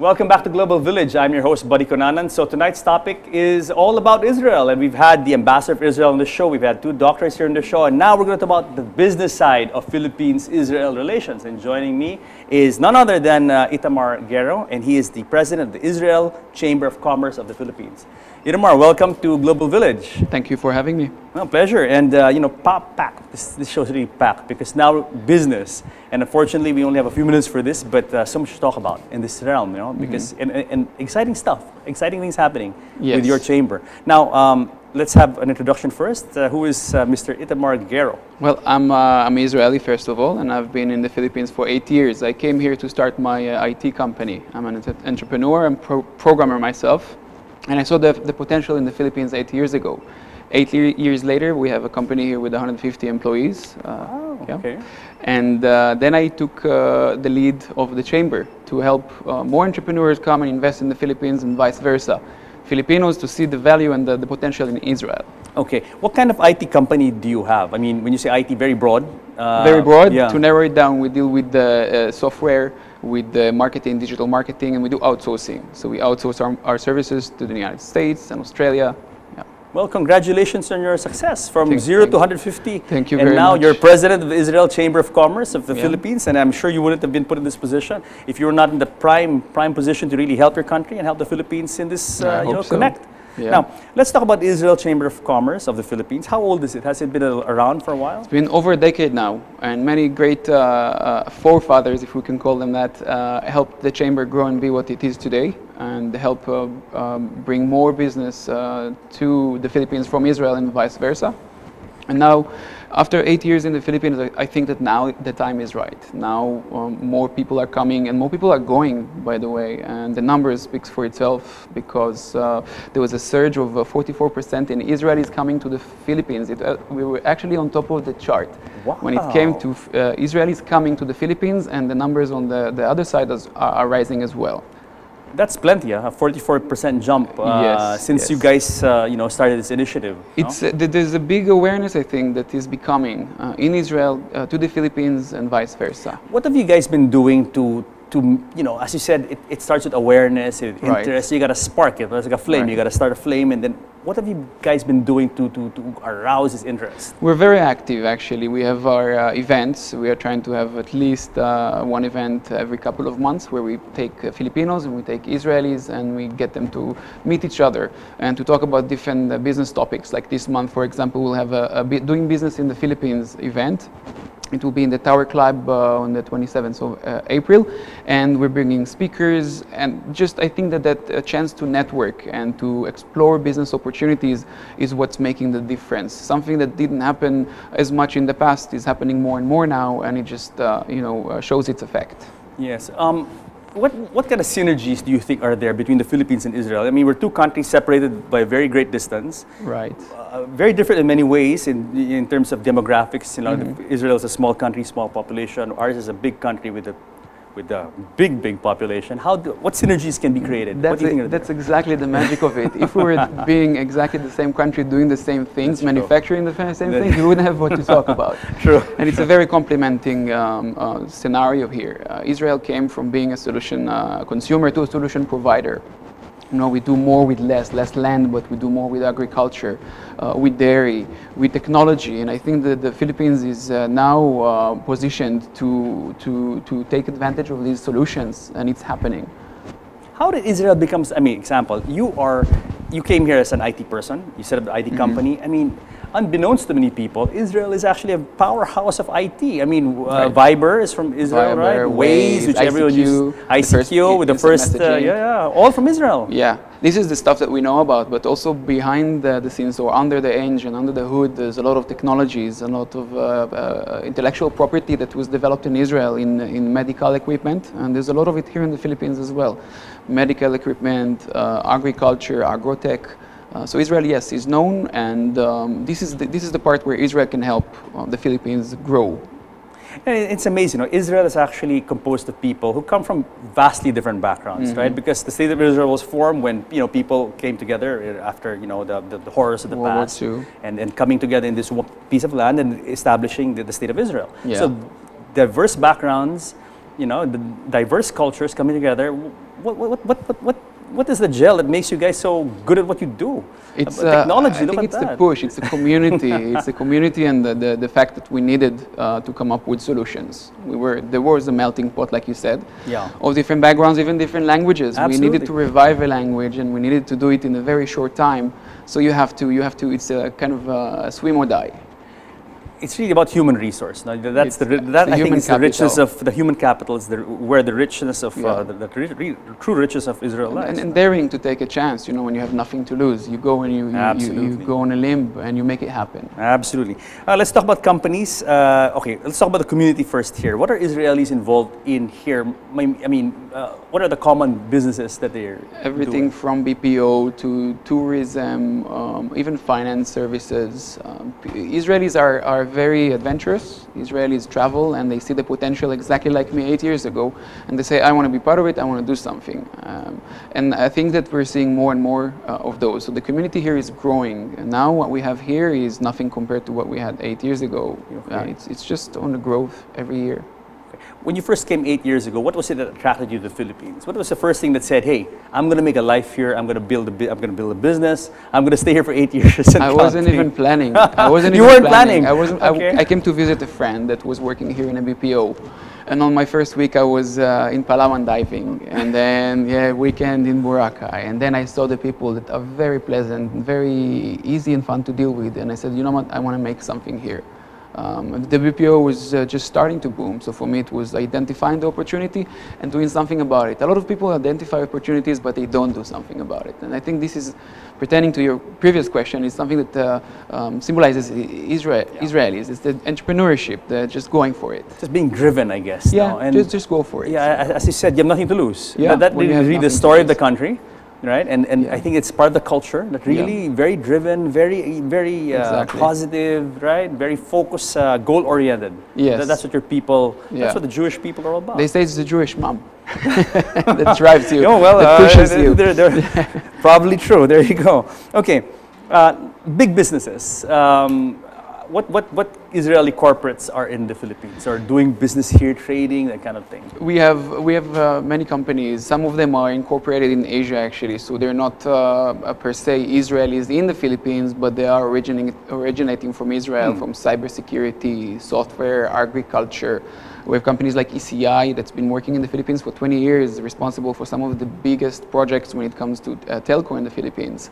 Welcome back to Global Village. I'm your host, Buddy Cunanan. So tonight's topic is all about Israel, and we've had the ambassador of Israel on the show. We've had two doctors here on the show, and now we're going to talk about the business side of Philippines-Israel relations. And joining me is none other than uh, Itamar Gero, and he is the president of the Israel Chamber of Commerce of the Philippines. Itamar, welcome to Global Village. Thank you for having me. Well, pleasure. And, uh, you know, pop packed. This, this show's really packed because now business. And unfortunately, we only have a few minutes for this, but uh, so much to talk about in this realm, you know, because, and, and, and exciting stuff, exciting things happening with your chamber. Now, um, let's have an introduction first. Uh, who is uh, Mr. Itamar Gero? Well, I'm, uh, I'm Israeli, first of all, and I've been in the Philippines for eight years. I came here to start my uh, IT company. I'm an entrepreneur and pro- programmer myself, and I saw the, the potential in the Philippines eight years ago. Eight years later, we have a company here with 150 employees. Uh, yeah. okay. And uh, then I took uh, the lead of the chamber to help uh, more entrepreneurs come and invest in the Philippines and vice versa. Filipinos to see the value and the, the potential in Israel. Okay. What kind of IT company do you have? I mean, when you say IT, very broad. Uh, very broad. Yeah. To narrow it down, we deal with the uh, software, with the marketing, digital marketing, and we do outsourcing. So we outsource our, our services to the United States and Australia. Yeah. Well, congratulations on your success from Thank- zero thank- to 150. thank you And now much. you're president of the Israel Chamber of Commerce of the Yeah. Philippines, and I'm sure you wouldn't have been put in this position if you were not in the prime prime position to really help your country and help the Philippines in this, uh, you know, so. connect. Yeah. Now, let's talk about the Israel Chamber of Commerce of the Philippines. How old is it? Has it been around for a while? It's been over a decade now, and many great uh, uh, forefathers, if we can call them that, uh, helped the chamber grow and be what it is today, and help uh, um, bring more business uh, to the Philippines from Israel and vice versa. And now, after eight years in the Philippines, I, I think that now the time is right. Now um, more people are coming and more people are going, by the way, and the numbers speaks for itself because uh, there was a surge of uh, 44% in Israelis coming to the Philippines. It, uh, we were actually on top of the chart when it came to uh, Israelis coming to the Philippines, and the numbers on the, the other side is, are, are rising as well. That's plenty, huh? a 44% jump uh, Yes, since you guys, uh, you know, started this initiative. no? It's, uh, there's a big awareness, I think, that is becoming uh, in Israel uh, to the Philippines and vice versa. What have you guys been doing to, to you know, as you said, it, it starts with awareness, Right. interest. You got to spark it. It's like a flame. Right. You got to start a flame, and then what have you guys been doing to, to, to arouse this interest? We're very active, actually. We have our uh, events. We are trying to have at least uh, one event every couple of months where we take uh, Filipinos and we take Israelis and we get them to meet each other and to talk about different uh, business topics. Like this month, for example, we'll have a, a Doing Business in the Philippines event. It will be in the Tower Club uh, on the 27th of uh, April, and we're bringing speakers and just I think that that uh, chance to network and to explore business opportunities is what's making the difference. Something that didn't happen as much in the past is happening more and more now, and it just uh, you know uh, shows its effect. Yes. Um, what, what kind of synergies do you think are there between the Philippines and Israel? I mean, we're two countries separated by a very great distance. Right. Uh, very different in many ways in, in terms of demographics. You know, Mm-hmm. Israel is a small country, small population. Ours is a big country with a with a big, big population. How do, what synergies can be created? what That's, do you think it- that's exactly the magic of it. If we were being exactly the same country doing the same things, That's true. manufacturing the same things, we wouldn't have what to talk about. True. And it's a very complementing um, uh, scenario here. Uh, Israel came from being a solution uh, consumer to a solution provider. You know, we do more with less, less land, but we do more with agriculture, uh, with dairy, with technology. And I think that the Philippines is uh, now uh, positioned to, to, to take advantage of these solutions, and it's happening. How did Israel become? I mean, example, you are, you came here as an IT person. You set up the IT Mm-hmm. company. I mean, unbeknownst to many people, Israel is actually a powerhouse of IT. I mean, uh, Right. Viber is from Israel, Viber, right? Waze, Waze, which everyone ICQ, uses. the first ICQ with the first, uh, yeah, yeah, all from Israel. Yeah, this is the stuff that we know about, but also behind the, the scenes or under the engine, under the hood, there's a lot of technologies, a lot of uh, uh, intellectual property that was developed in Israel in, in medical equipment, and there's a lot of it here in the Philippines as well. Medical equipment, uh, agriculture, agrotech, Uh, so Israel, yes, is known, and um, this is the, this is the part where Israel can help uh, the Philippines grow. And it's amazing. You know, Israel is actually composed of people who come from vastly different backgrounds, right? Because the state of Israel was formed when you know people came together after you know the, the, the horrors of the World past, and and coming together in this piece of land and establishing the, the state of Israel. Yeah. So diverse backgrounds, you know, the diverse cultures coming together. What what what what what, what is the gel that makes you guys so good at what you do? It's Uh, technology. I think it's the push. It's the community. it's the community and the, the, the fact that we needed uh, to come up with solutions. We were there was a melting pot, like you said, Yeah. of different backgrounds, even different languages. We needed to revive a language, and we needed to do it in a very short time. So you have to you have to. It's a kind of a swim or die. It's really about human resource. No? That's It's- the, that the I think is the richness of the human capital is the, where the richness of Yeah. uh, the, the re- true riches of Israel lies. And, and daring to take a chance, you know, when you have nothing to lose, you go and you, you, you, you go on a limb and you make it happen. Absolutely. Uh, let's talk about companies. Uh, okay, let's talk about the community first here. What are Israelis involved in here? I mean, uh, what are the common businesses that they're Everything doing? from BPO to tourism, um, even finance services. Um, Israelis are, are very adventurous. Israelis travel and they see the potential exactly like me eight years ago. And they say, I want to be part of it, I want to do something. Um, and I think that we're seeing more and more uh, of those. So the community here is growing. And now what we have here is nothing compared to what we had eight years ago. Uh, it's, it's just on the growth every year. When you first came eight years ago, what was it that attracted you to the Philippines? What was the first thing that said, "Hey, I'm going to make a life here. I'm going to build a I'm going to build a business. I'm going to stay here for eight years." I wasn't count." even planning. I wasn't You weren't planning? I wasn't. Okay. I, I came to visit a friend that was working here in a BPO, and on my first week I was uh, in Palawan diving, and then yeah, weekend in Boracay, and then I saw the people that are very pleasant, very easy and fun to deal with, and I said, you know what, I want to make something here. Um, the BPO was uh, just starting to boom, so for me it was identifying the opportunity and doing something about it. A lot of people identify opportunities, but they don't do something about it. And I think this is, pertaining to your previous question, is something that uh, um, symbolizes Israel, Israelis. It's the entrepreneurship, the just going for it. Just being driven, I guess. Yeah? And just, just go for it. yeah, as- you said, you have nothing to lose. Yeah, That, that really, the story of the country, right? And and I think it's part of the culture that really very driven, very very uh, Exactly. positive, right? Very focused, uh, goal oriented. Yes. that's what your people. Yeah. That's what the Jewish people are all about. They say it's the Jewish mom that drives you, Oh well, that uh, pushes they're, you. They're, they're probably true. There you go. Okay, uh, big businesses. Um, what, what, what Israeli corporates are in the Philippines or doing business here, trading, that kind of thing? We have we have uh, many companies. Some of them are incorporated in Asia actually, so they're not uh, uh, per se Israelis in the Philippines, but they are originating originating from Israel, from cybersecurity, software, agriculture. We have companies like ECI that's been working in the Philippines for 20 years, responsible for some of the biggest projects when it comes to uh, telco in the Philippines.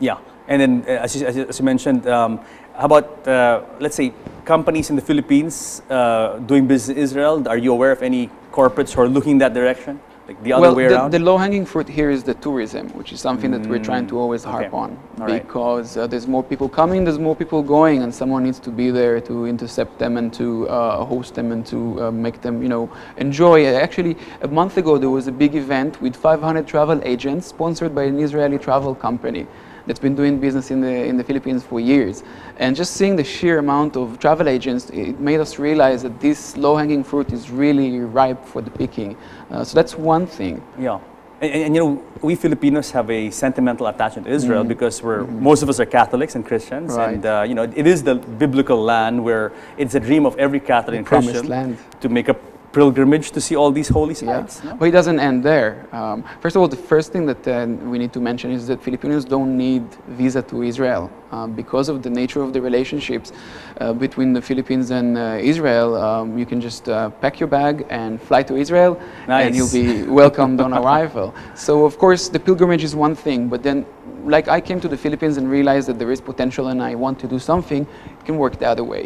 Yeah, and then uh, as, you, as, you, as you mentioned, um, how about uh, let's say companies in the Philippines uh, doing business in Israel? Are you aware of any corporates who are looking that direction, like the other well, way the, around? the low-hanging fruit here is the tourism, which is something that we're trying to always harp okay. on, All right. because uh, there's more people coming, there's more people going, and someone needs to be there to intercept them and to uh, host them and to uh, make them, you know, enjoy. it. Actually, a month ago there was a big event with 500 travel agents sponsored by an Israeli travel company that's been doing business in the in the Philippines for years. And just seeing the sheer amount of travel agents, it made us realize that this low-hanging fruit is really ripe for the picking. Uh, so that's one thing. Yeah. And, and, and, you know, we Filipinos have a sentimental attachment to Israel because we're most of us are Catholics and Christians. Right. and uh, you know, it is the biblical land where it's a dream of every Catholic and promised Christian land. to make a pilgrimage to see all these holy Yeah. sites. no? But it doesn't end there. Um, first of all, the first thing that uh, we need to mention is that Filipinos don't need visa to Israel um, because of the nature of the relationships uh, between the Philippines and uh, Israel. Um, you can just uh, pack your bag and fly to Israel, and you'll be welcomed on arrival. So, of course, the pilgrimage is one thing, but then, like I came to the Philippines and realized that there is potential, and I want to do something, it can work the other way.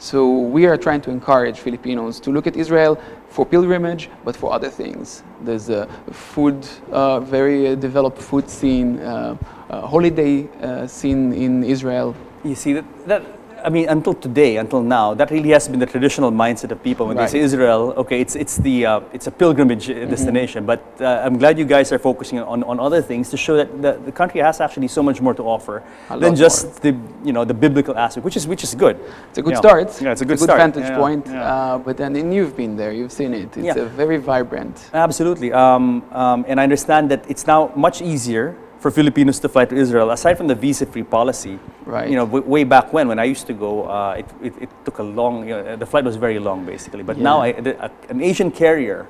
So we are trying to encourage Filipinos to look at Israel for pilgrimage, but for other things. There's a food, uh, very developed food scene, uh, holiday uh, scene in Israel. You see that, that I mean, until today, until now, that really has been the traditional mindset of people when Right. they say Israel. Okay, it's it's the uh, it's a pilgrimage uh, destination. But uh, I'm glad you guys are focusing on, on other things to show that the, the country has actually so much more to offer A than just the you know the biblical aspect, which is which is good. It's a good Yeah. start. Yeah, it's a good good start. vantage Yeah, point. yeah. Uh, but then and you've been there, you've seen it. It's Yeah. a very vibrant. Absolutely. Um, um, and I understand that it's now much easier for Filipinos to fly to Israel, aside from the visa-free policy. Right. You know, w- way back when, when I used to go, uh, it, it, it took a long, you know, the flight was very long, basically. But now, I, the, a, an Asian carrier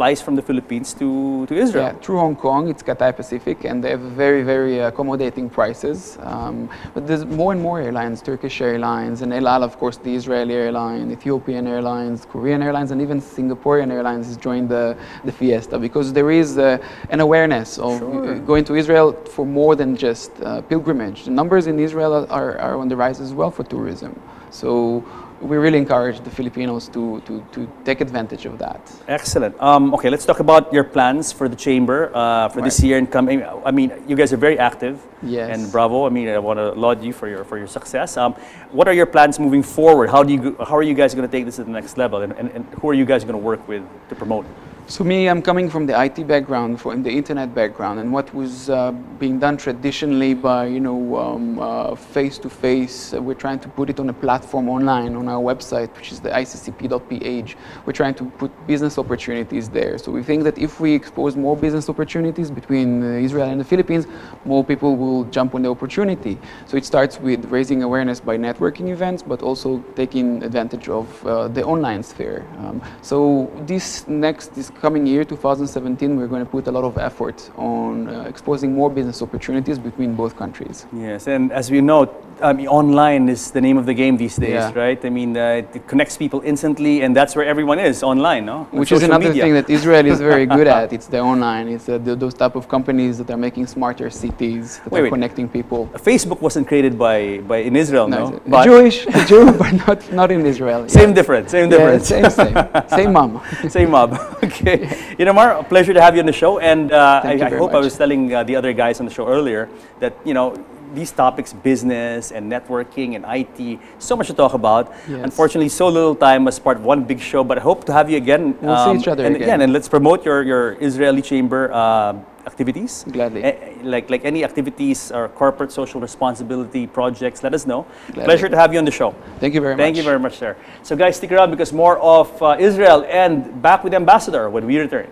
flies from the Philippines to, to Israel. Yeah, through Hong Kong, it's Cathay Pacific, and they have very, very accommodating prices. Um, but there's more and more airlines, Turkish Airlines, and El Al, of course, the Israeli airline, Ethiopian Airlines, Korean Airlines, and even Singaporean Airlines has joined the, the Fiesta because there is uh, an awareness of Sure. uh, going to Israel for more than just uh, pilgrimage. The numbers in Israel are, are on the rise as well for tourism. So we really encourage the Filipinos to, to, to take advantage of that. Excellent. Um, okay, let's talk about your plans for the chamber uh, for this year and coming. I mean, you guys are very active. Yes. And bravo. I mean, I want to laud you for your for your success. Um, what are your plans moving forward? How do you how are you guys going to take this to the next level? And, and, and who are you guys going to work with to promote? So me, I'm coming from the IT background, from the internet background, and what was uh, being done traditionally by you know um, uh, face-to-face, uh, we're trying to put it on a platform online on our website, which is the iccp.ph. We're trying to put business opportunities there. So we think that if we expose more business opportunities between uh, Israel and the Philippines, more people will jump on the opportunity. So it starts with raising awareness by networking events, but also taking advantage of uh, the online sphere. Um, so this next, this coming year, 2017, we're going to put a lot of effort on uh, exposing more business opportunities between both countries. Yes, and as we know, I mean, online is the name of the game these days, Yeah. right? I mean, uh, it connects people instantly, and that's where everyone is online, no? On Which is another media. thing that Israel is very good at. It's the online. It's uh, th- those type of companies that are making smarter cities, that Wait, are wait. connecting people. Facebook wasn't created by, by in Israel, no? a But Jewish, Jew, but not, not in Israel. same yeah. difference, same Yeah, difference. same, same, same mom. Same mob. okay. Itamar, a pleasure to have you on the show. And uh, I, I hope I was telling uh, the other guys on the show earlier that, you know, these topics, business and networking and IT, so much to talk about. Yes. Unfortunately, so little time as part of one big show, but I hope to have you again. We'll see each other and again. and let's promote your, your Israeli chamber uh, activities. Gladly. Eh, like, like any activities or corporate social responsibility projects, let us know. Gladly. Pleasure to have you on the show. Thank you very Thank much. Thank you very much, sir. So, guys, stick around because more of uh, Israel and back with ambassador when we return.